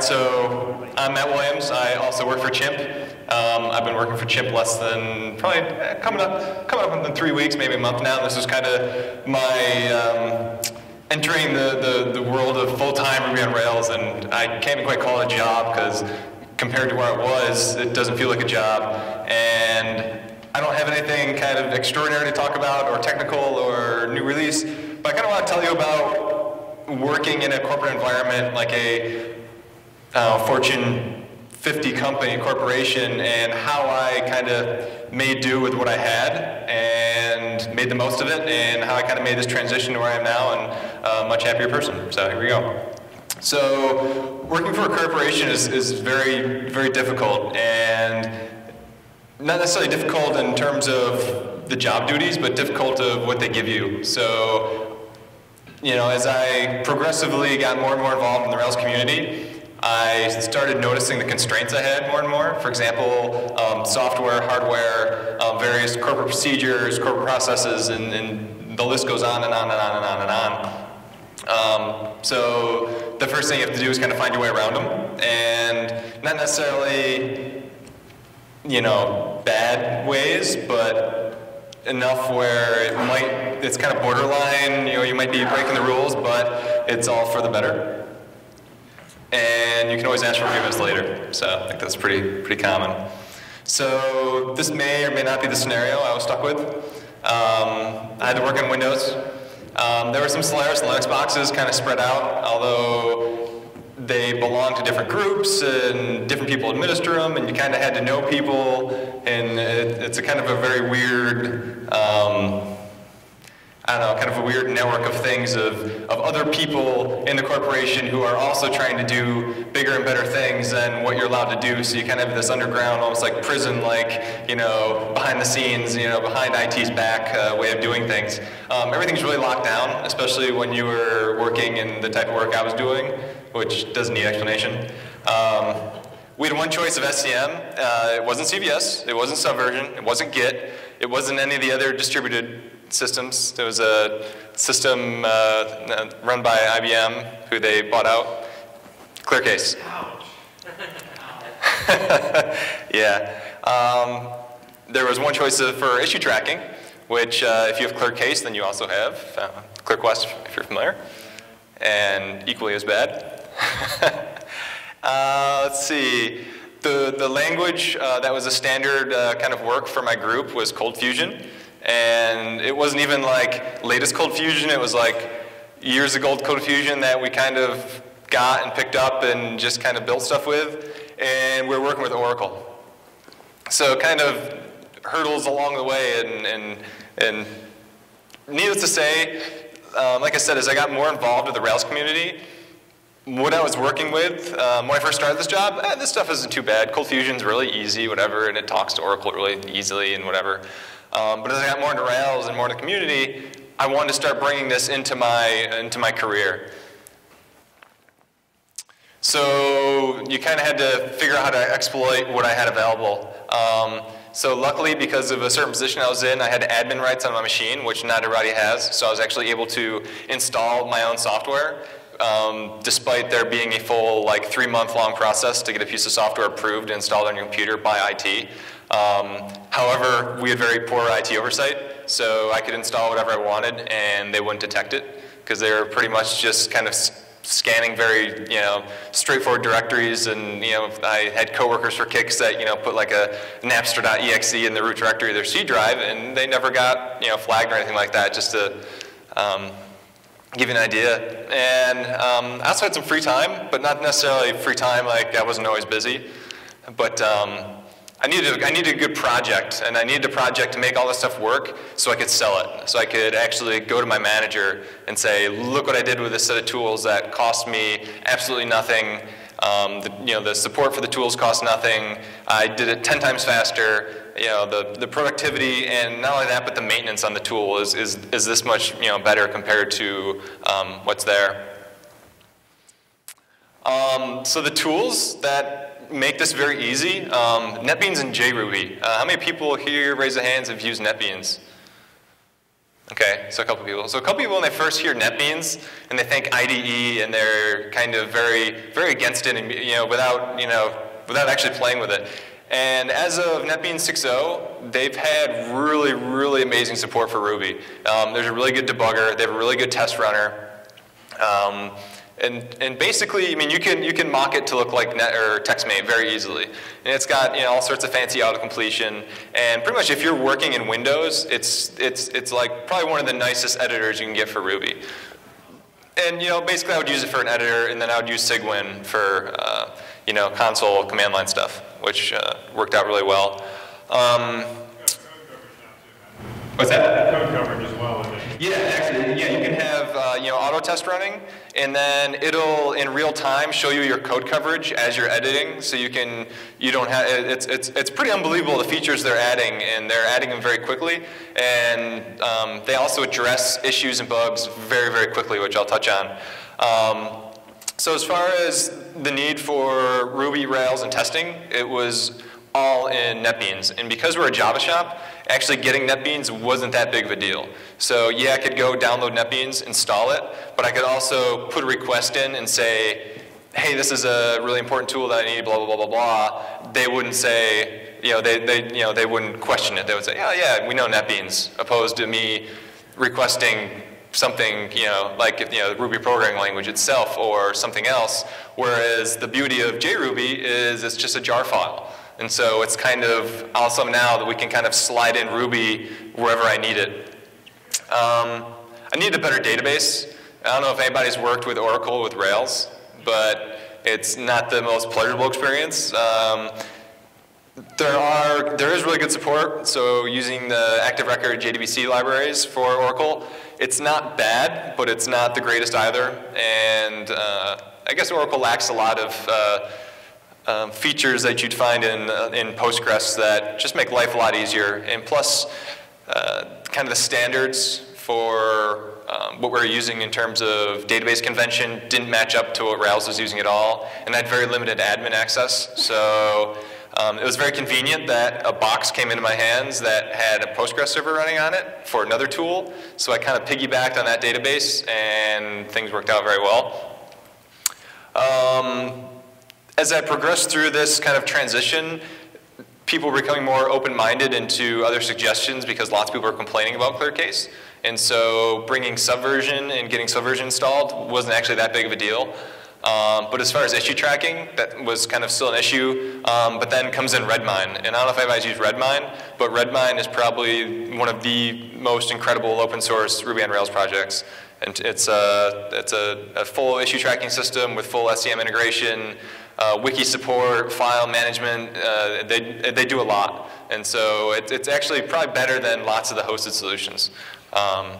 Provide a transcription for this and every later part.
right, so I'm Matt Williams. I also work for Chimp. Um, I've been working for Chimp less than probably eh, coming up coming up in three weeks, maybe a month now. This is kind of my um, entering the, the, the world of full-time Ruby on Rails, and I can't even quite call it a job because compared to where I was, it doesn't feel like a job. And I don't have anything kind of extraordinary to talk about or technical or new release, but I kind of want to tell you about working in a corporate environment like a uh, Fortune 50 company, corporation, and how I kind of made do with what I had and made the most of it, and how I kind of made this transition to where I am now and a much happier person. So here we go. So working for a corporation is, is very, very difficult, and not necessarily difficult in terms of the job duties, but difficult of what they give you. So, you know, as I progressively got more and more involved in the Rails community, I started noticing the constraints I had more and more. For example, um, software, hardware, um, various corporate procedures, corporate processes, and, and, the list goes on and on and on and on and on. Um, so the first thing you have to do is kind of find your way around them, and not necessarily, you know, bad ways, but enough where it might, it's kind of borderline, you know, you might be breaking the rules, but it's all for the better and you can always ask for forgiveness later. So I think that's pretty, pretty common. So this may or may not be the scenario I was stuck with. Um, I had to work on Windows. Um, there were some Solaris and Linux boxes kind of spread out, although they belong to different groups and different people administer them, and you kind of had to know people, and it, it's a kind of a very weird um, I don't know, kind of a weird network of things of, of other people in the corporation who are also trying to do bigger and better things than what you're allowed to do. So you kind of have this underground, almost like prison-like, you know, behind the scenes, you know, behind IT's back uh, way of doing things. Um, everything's really locked down, especially when you were working in the type of work I was doing, which doesn't need explanation. Um, we had one choice of SCM. Uh, it wasn't CVS, it wasn't Subversion, it wasn't Git, it wasn't any of the other distributed systems. There was a system uh, run by IBM who they bought out, ClearCase. Ouch. Yeah. Um, there was one choice for issue tracking, which uh, if you have ClearCase, then you also have uh, ClearQuest, if you're familiar, and equally as bad. uh, let's see. The, the language uh, that was a standard uh, kind of work for my group was Cold Fusion. And it wasn't even like latest Cold Fusion, it was like years of old Cold Fusion that we kind of got and picked up and just kind of built stuff with. And we are working with Oracle. So kind of hurdles along the way and, and, and needless to say, um, like I said, as I got more involved with the Rails community, what I was working with um, when I first started this job, eh, this stuff isn't too bad. Cold Fusion's really easy, whatever, and it talks to Oracle really easily and whatever. Um, but as I got more into Rails and more into community, I wanted to start bringing this into my, into my career. So you kind of had to figure out how to exploit what I had available. Um, so luckily, because of a certain position I was in, I had admin rights on my machine, which not everybody has. So I was actually able to install my own software, um, despite there being a full like three month long process to get a piece of software approved and installed on your computer by IT. Um, however, we had very poor IT oversight, so I could install whatever I wanted and they wouldn't detect it because they were pretty much just kind of scanning very, you know, straightforward directories and, you know, I had coworkers for kicks that, you know, put like a napster.exe in the root directory of their C drive and they never got, you know, flagged or anything like that just to um, give you an idea. And um, I also had some free time, but not necessarily free time like I wasn't always busy. But um, I needed, needed a good project, and I needed a project to make all this stuff work so I could sell it. So I could actually go to my manager and say, look what I did with this set of tools that cost me absolutely nothing. Um, the, you know, the support for the tools cost nothing. I did it 10 times faster. You know, the, the productivity and not only that, but the maintenance on the tool is, is, is this much you know, better compared to um, what's there. Um, so the tools that make this very easy, um, NetBeans and JRuby. Uh, how many people here, raise their hands, have used NetBeans? Okay, so a couple people. So a couple people when they first hear NetBeans and they think IDE and they're kind of very, very against it, and you know, without you know, without actually playing with it. And as of NetBeans 6.0, they've had really, really amazing support for Ruby. Um, there's a really good debugger. They have a really good test runner. Um, and, and basically, I mean, you can, you can mock it to look like Net or TextMate very easily. And it's got you know, all sorts of fancy auto-completion. And pretty much if you're working in Windows, it's, it's, it's like probably one of the nicest editors you can get for Ruby. And you know, basically I would use it for an editor, and then I would use Cygwin for uh, you know, console command line stuff, which uh, worked out really well. Um, what's that? Code coverage as well. Yeah, auto test running, and then it'll in real time show you your code coverage as you're editing. So you can you don't have it's it's it's pretty unbelievable the features they're adding, and they're adding them very quickly, and um, they also address issues and bugs very very quickly, which I'll touch on. Um, so as far as the need for Ruby, Rails, and testing, it was all in NetBeans. And because we're a Java shop, actually getting NetBeans wasn't that big of a deal. So yeah, I could go download NetBeans, install it, but I could also put a request in and say, hey, this is a really important tool that I need, blah, blah, blah, blah, blah. They wouldn't say, you know, they, they, you know, they wouldn't question it. They would say, oh yeah, we know NetBeans, opposed to me requesting something, you know, like you know, the Ruby programming language itself or something else, whereas the beauty of JRuby is it's just a jar file. And so it's kind of awesome now that we can kind of slide in Ruby wherever I need it. Um, I need a better database. I don't know if anybody's worked with Oracle with Rails, but it's not the most pleasurable experience. Um, there are there is really good support. So using the Active Record JDBC libraries for Oracle, it's not bad, but it's not the greatest either. And uh, I guess Oracle lacks a lot of uh, um, features that you'd find in, uh, in Postgres that just make life a lot easier. And plus, uh, kind of the standards for um, what we are using in terms of database convention didn't match up to what Rails was using at all, and I had very limited admin access. So um, it was very convenient that a box came into my hands that had a Postgres server running on it for another tool. So I kind of piggybacked on that database, and things worked out very well. Um, as I progressed through this kind of transition, people were becoming more open-minded into other suggestions because lots of people were complaining about ClearCase. And so bringing Subversion and getting Subversion installed wasn't actually that big of a deal. Um, but as far as issue tracking, that was kind of still an issue. Um, but then comes in Redmine. And I don't know if anybody's used Redmine, but Redmine is probably one of the most incredible open source Ruby on Rails projects. And it's a, it's a, a full issue tracking system with full SCM integration, uh, wiki support, file management, uh, they, they do a lot. And so it, it's actually probably better than lots of the hosted solutions. Um,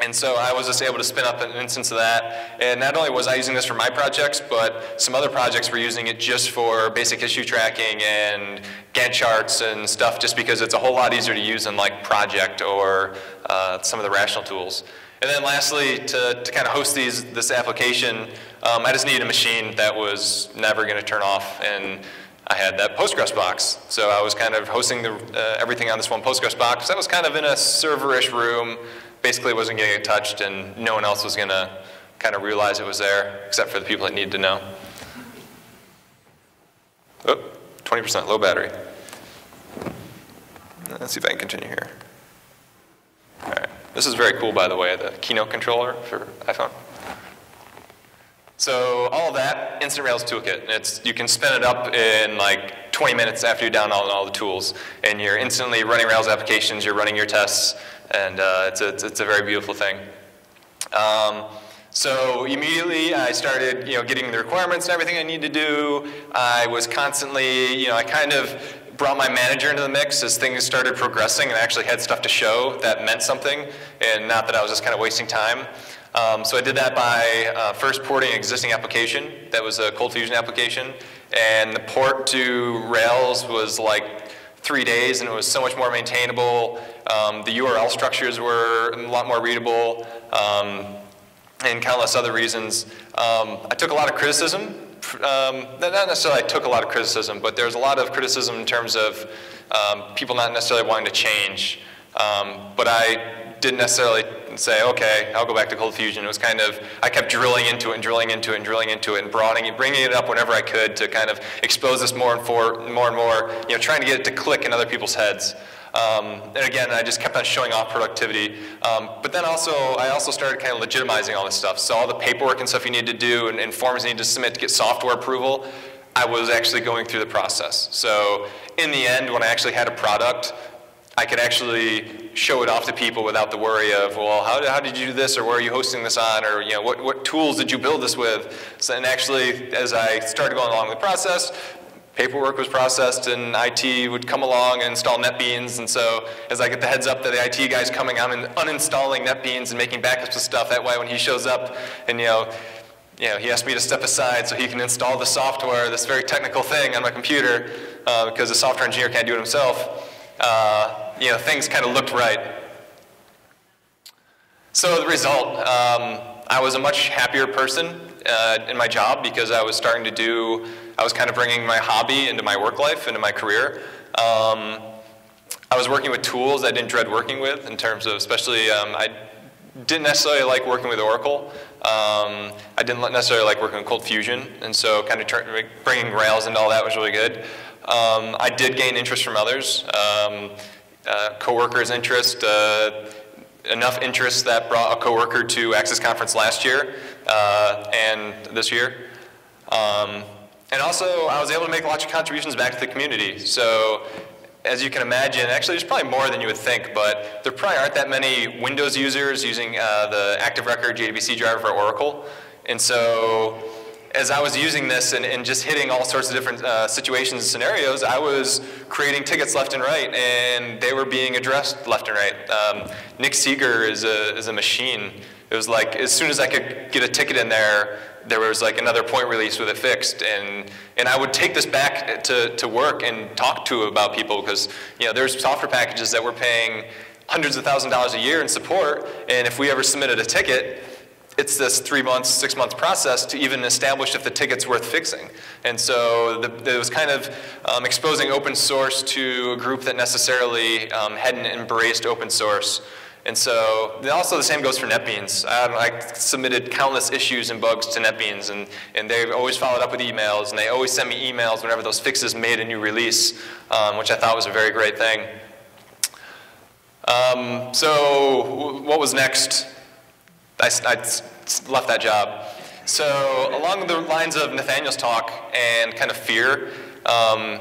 and so I was just able to spin up an instance of that. And not only was I using this for my projects, but some other projects were using it just for basic issue tracking and Gantt charts and stuff, just because it's a whole lot easier to use than like Project or uh, some of the rational tools. And then lastly, to, to kind of host these, this application, um, I just needed a machine that was never going to turn off. And I had that Postgres box. So I was kind of hosting the, uh, everything on this one Postgres box. That was kind of in a serverish room. Basically wasn't getting touched and no one else was going to kind of realize it was there except for the people that needed to know. Oh, 20% low battery. Let's see if I can continue here. This is very cool, by the way, the Keynote controller for iPhone. So all that, Instant Rails Toolkit. It's, you can spin it up in like 20 minutes after you download all the tools. And you're instantly running Rails applications, you're running your tests, and uh, it's, a, it's, a, very beautiful thing. Um, so immediately I started, you know, getting the requirements and everything I need to do. I was constantly, you know, I kind of brought my manager into the mix as things started progressing and I actually had stuff to show that meant something and not that I was just kind of wasting time. Um, so I did that by uh, first porting an existing application that was a Cold Fusion application and the port to Rails was like three days and it was so much more maintainable. Um, the URL structures were a lot more readable um, and countless other reasons. Um, I took a lot of criticism um, not necessarily I took a lot of criticism, but there's a lot of criticism in terms of um, people not necessarily wanting to change. Um, but I didn't necessarily say, okay, I'll go back to Cold Fusion. It was kind of, I kept drilling into it and drilling into it and drilling into it and broadening it, bringing it up whenever I could to kind of expose this more and for, more and more, you know, trying to get it to click in other people's heads. Um, and again, I just kept on showing off productivity. Um, but then also, I also started kind of legitimizing all this stuff. So all the paperwork and stuff you need to do and, and forms you need to submit to get software approval, I was actually going through the process. So in the end, when I actually had a product, I could actually show it off to people without the worry of, well, how, how did you do this, or where are you hosting this on, or you know, what, what tools did you build this with? So, and actually, as I started going along the process, paperwork was processed and IT would come along and install NetBeans. And so as I get the heads up that the IT guy's coming, I'm uninstalling NetBeans and making backups of stuff. That way when he shows up and, you know, you know, he asked me to step aside so he can install the software, this very technical thing on my computer, uh, because the software engineer can't do it himself. Uh, you know, things kind of looked right. So the result, um, I was a much happier person uh, in my job because I was starting to do, I was kind of bringing my hobby into my work life, into my career. Um, I was working with tools I didn't dread working with in terms of, especially, um, I didn't necessarily like working with Oracle. Um, I didn't necessarily like working with Cold Fusion, and so kind of bringing Rails into all that was really good. Um, I did gain interest from others, um, uh, coworkers' interest, uh, enough interest that brought a coworker to Acts As Conference last year uh, and this year. Um, and also, I was able to make lots of contributions back to the community. So, as you can imagine, actually, there's probably more than you would think, but there probably aren't that many Windows users using uh, the Active Record JDBC driver for Oracle. And so, as I was using this and, and just hitting all sorts of different uh, situations and scenarios, I was creating tickets left and right, and they were being addressed left and right. Um, Nick Sieger is a, is a machine. It was like as soon as I could get a ticket in there, there was like another point release with it fixed, and and I would take this back to, to work and talk to about people because you know there's software packages that we're paying hundreds of thousand dollars a year in support, and if we ever submitted a ticket, it's this three months, six months process to even establish if the ticket's worth fixing. And so the, it was kind of um, exposing open source to a group that necessarily um, hadn't embraced open source. And so also the same goes for NetBeans. I, I, submitted countless issues and bugs to NetBeans, and, and they've always followed up with emails, and they always send me emails whenever those fixes made a new release, um, which I thought was a very great thing. Um, so what was next? I, I left that job. So along the lines of Nathaniel's talk and kind of fear, um,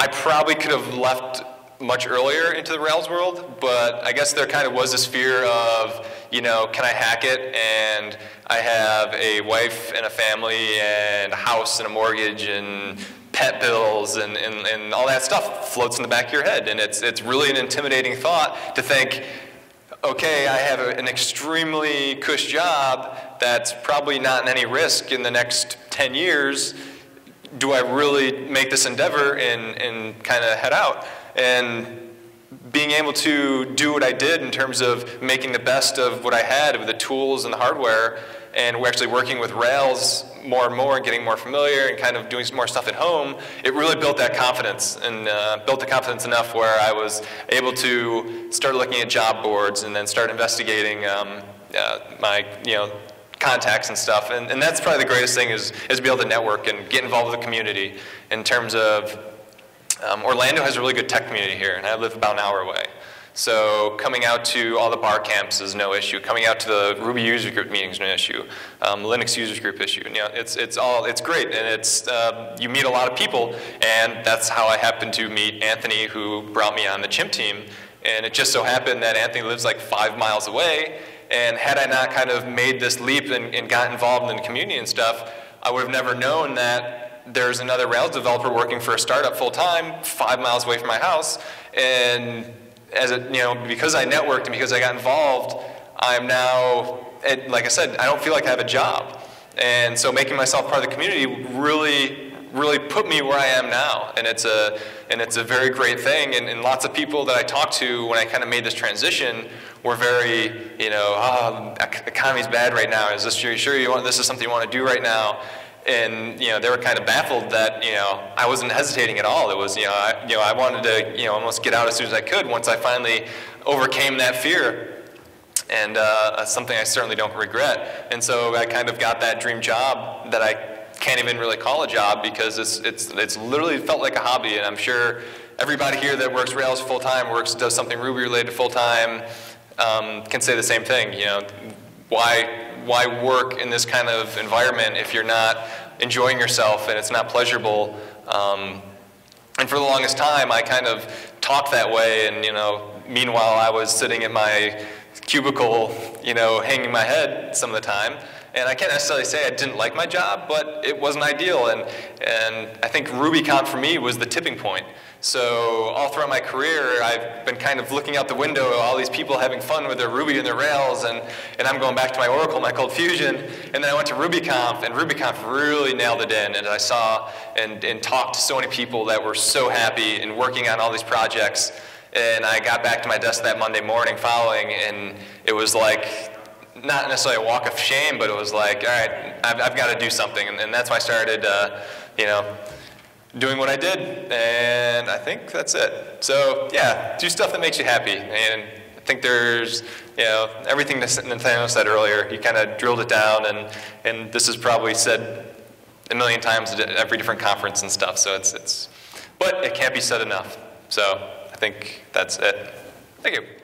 I probably could have left much earlier into the Rails world, but I guess there kind of was this fear of, you know, can I hack it? And I have a wife and a family and a house and a mortgage and pet bills and, and, and all that stuff floats in the back of your head. And it's, it's really an intimidating thought to think, okay, I have an extremely cush job that's probably not in any risk in the next 10 years. Do I really make this endeavor and, and kind of head out? And being able to do what I did in terms of making the best of what I had with the tools and the hardware, and we're actually working with Rails more and more and getting more familiar and kind of doing more stuff at home, it really built that confidence and uh, built the confidence enough where I was able to start looking at job boards and then start investigating um, uh, my, you know, contacts and stuff. And, and that's probably the greatest thing is, is to be able to network and get involved with the community in terms of um, Orlando has a really good tech community here, and I live about an hour away. So coming out to all the bar camps is no issue. Coming out to the Ruby user group meetings is no issue. Um, Linux users group issue. You know, it's it's all it's great, and it's uh, you meet a lot of people, and that's how I happened to meet Anthony, who brought me on the Chimp team. And it just so happened that Anthony lives like five miles away, and had I not kind of made this leap and, and got involved in the community and stuff, I would have never known that there's another Rails developer working for a startup full time, five miles away from my house, and as a, you know, because I networked and because I got involved, I'm now, like I said, I don't feel like I have a job. And so making myself part of the community really, really put me where I am now. And it's a, and it's a very great thing. And, and lots of people that I talked to when I kind of made this transition were very, you know, oh, economy's bad right now. Is this, sure you want, this is something you want to do right now? And you know they were kind of baffled that you know I wasn't hesitating at all. It was you know I, you know I wanted to you know almost get out as soon as I could once I finally overcame that fear, and uh, something I certainly don't regret. And so I kind of got that dream job that I can't even really call a job because it's it's it's literally felt like a hobby, and I'm sure everybody here that works Rails full time works does something Ruby related full time um, can say the same thing. You know why why work in this kind of environment if you're not enjoying yourself and it's not pleasurable? Um, and for the longest time, I kind of talked that way. And you know, meanwhile, I was sitting in my cubicle, you know, hanging my head some of the time. And I can't necessarily say I didn't like my job, but it wasn't ideal. And, and I think RubyConf for me was the tipping point. So all throughout my career, I've been kind of looking out the window all these people having fun with their Ruby and their Rails, and, and I'm going back to my Oracle, my Cold Fusion, and then I went to RubyConf, and RubyConf really nailed it in, and I saw and, and talked to so many people that were so happy and working on all these projects, and I got back to my desk that Monday morning following, and it was like not necessarily a walk of shame, but it was like, all right, I've, I've got to do something, and, and that's why I started, uh, you know, doing what I did, and I think that's it. So yeah, do stuff that makes you happy, and I think there's, you know, everything that Nathaniel said earlier, he kind of drilled it down, and, and this is probably said a million times at every different conference and stuff, so it's, it's, but it can't be said enough. So I think that's it. Thank you.